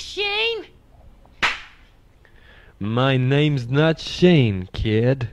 Shane. My name's not Shane, kid.